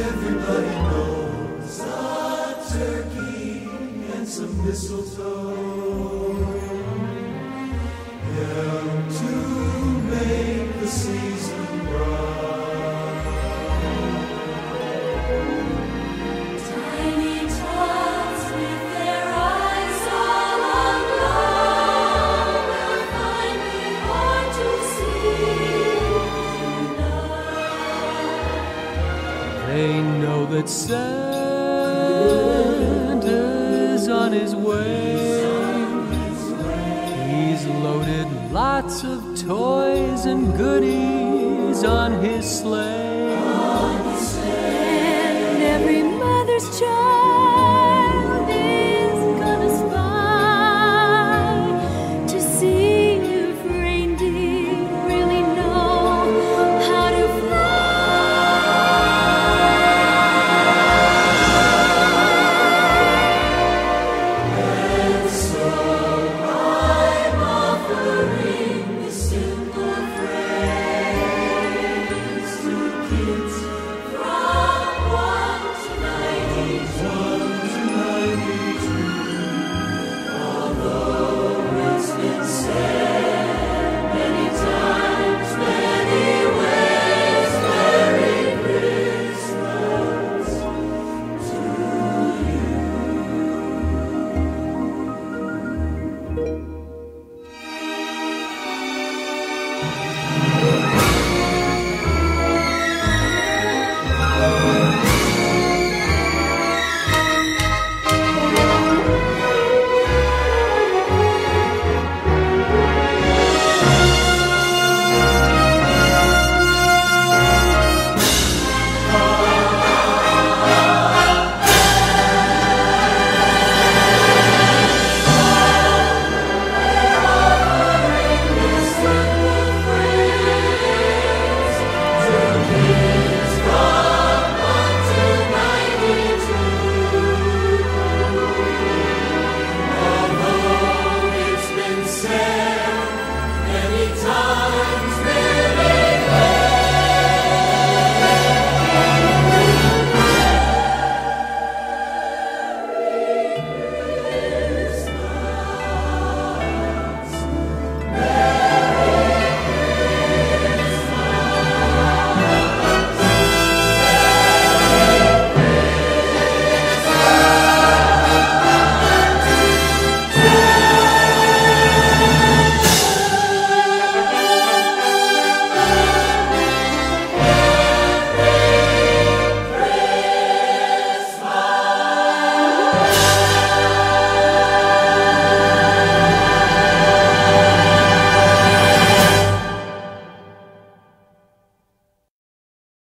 Everybody knows a turkey and some mistletoe They know that Santa's on his way. He's loaded lots of toys and goodies on his sleigh.